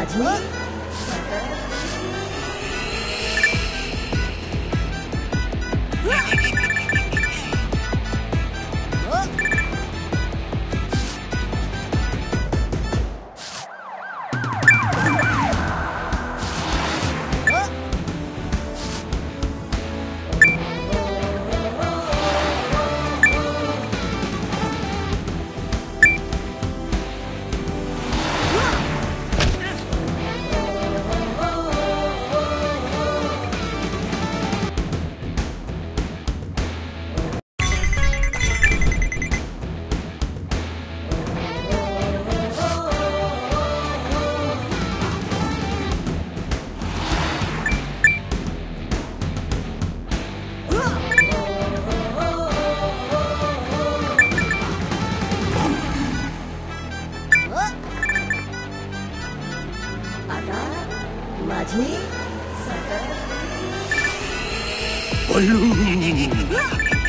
哈基 니? 아가, 맞니? 얼루